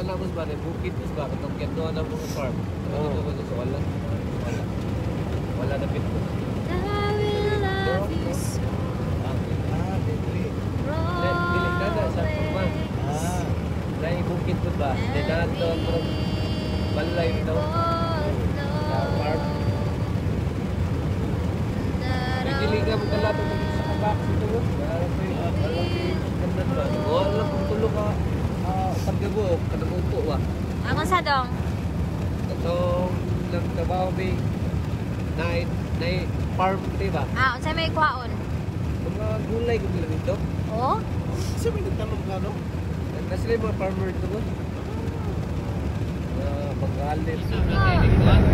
anak mo ba, bukid mo ba, katong kendo na mga farm. Ano oh. so wala. Wala. Wala na pito. Ah. Ah, Na ibukid mo ba? Na ito from balay ito. Sa farm. May dili ka mo kalato mo sa kabak ito mo. Mo ganda ba? O alam kung tulo ka ah, paggago, kanang upo ba? Ako sa dong. Itong nagtrabaho may na na farm, di ba? Ah, unsa may kuhaon? Mga gulay kung lang ito. Oh? sa may nagtanong ka, no? Kasi yung mga farmer ito ba? Uh, Bangales. Sa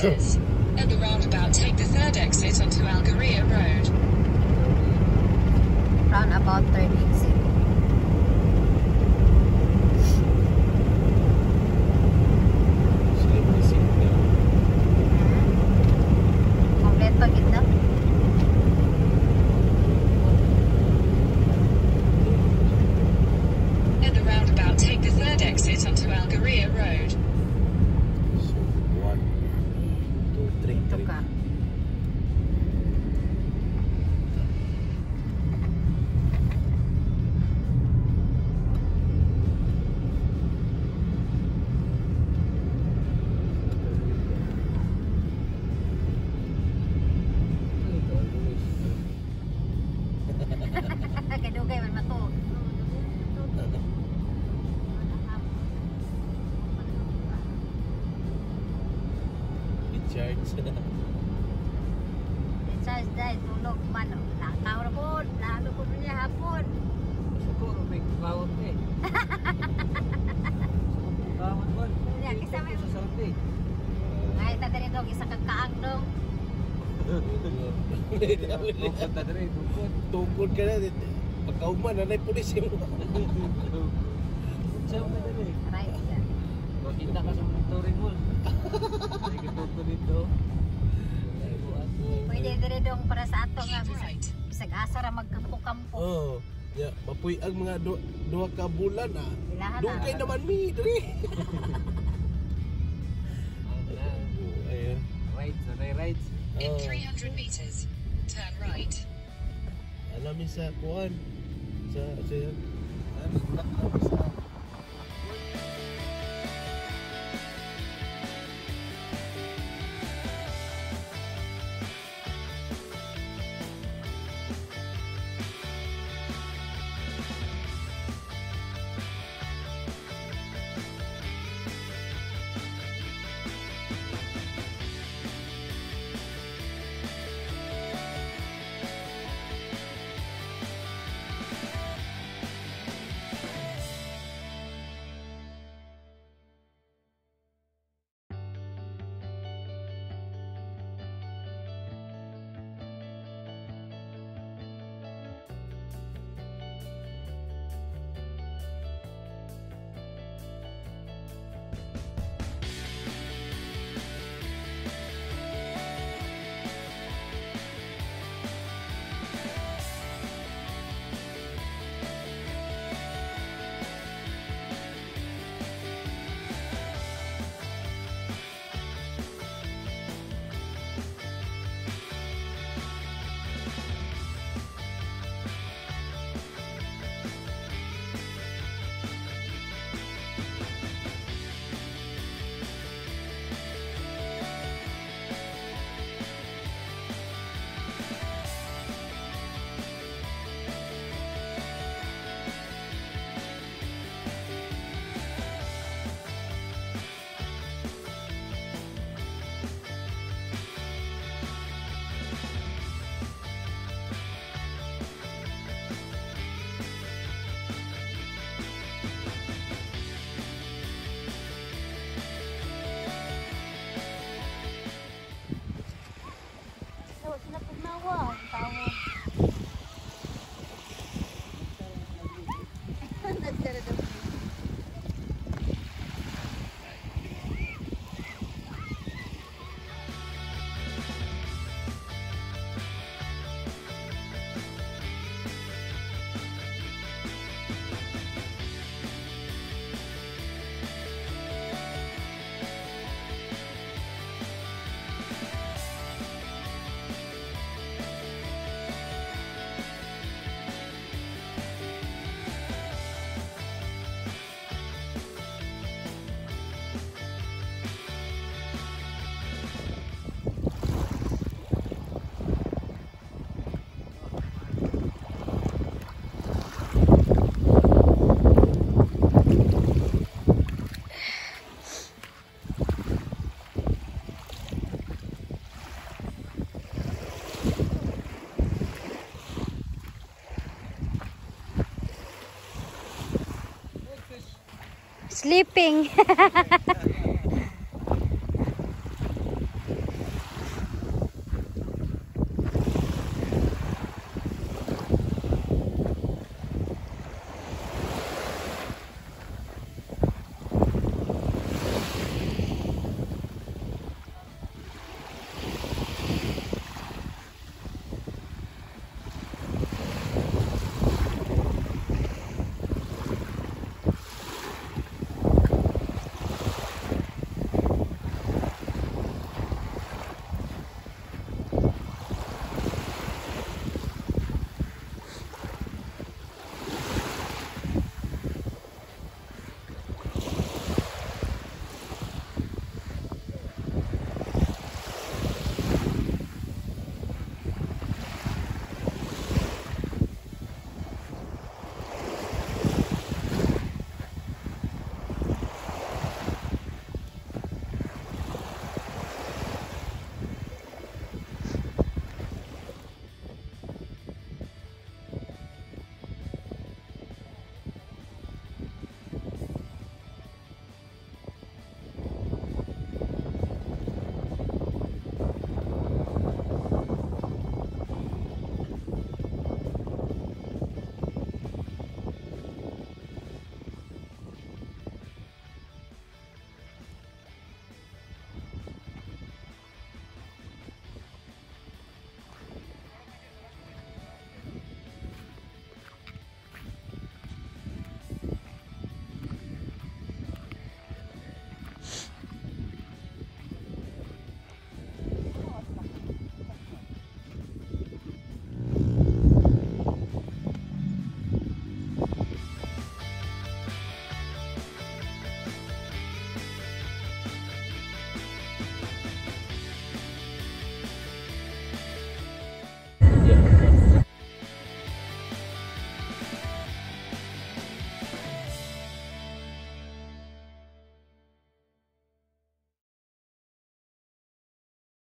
600. At the roundabout, take the third exit onto Algaria Road. Round about 30 exit. Slim signal. Kompleto gid Recharge. Recharge dahil tulog man. Lakaw na po. Lalo po niya hapon. Siguro may kawat eh. Kawat mo. Kaya kasama Sa yung Saudi. Ngay ta diri dong isa ka kaang dong. Bukod na rin, bukod. Tungkod ka na. Pagkauman, nanay pulis mo. Saan ka na rin? Right. Makita ka sa monitoring mo. Hindi ka tuto dito. Pwede diri dong para sa ato nga right. bisag asa ra magkampo-kampo. Oh. Ya, mapuy ang mga du duha ka bulan ah. Doon kay naman mi. Ah, Ayun. Right, sanay right. In Oh. 300 meters, turn right. Alam mi sa kuan. Sa sa ano, sa Sleeping.